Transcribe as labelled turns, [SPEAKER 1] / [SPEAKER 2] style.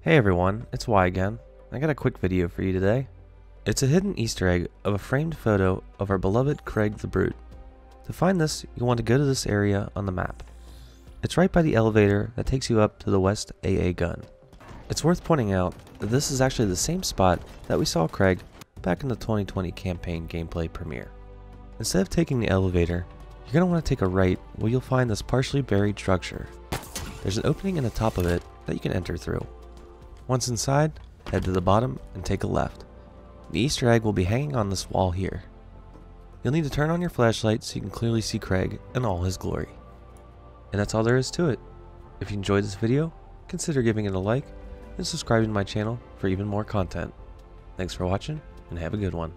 [SPEAKER 1] Hey everyone, it's why again. I got a quick video for you today. It's a hidden easter egg of a framed photo of our beloved Craig the Brute. To find this, you'll want to go to this area on the map. It's right by the elevator that takes you up to the West AA gun. It's worth pointing out that this is actually the same spot that we saw Craig back in the 2020 campaign gameplay premiere. Instead of taking the elevator, you're going to want to take a right where you'll find this partially buried structure. There's an opening in the top of it that you can enter through. Once inside, head to the bottom and take a left. The Easter egg will be hanging on this wall here. You'll need to turn on your flashlight so you can clearly see Craig in all his glory. And that's all there is to it. If you enjoyed this video, consider giving it a like and subscribing to my channel for even more content. Thanks for watching and have a good one.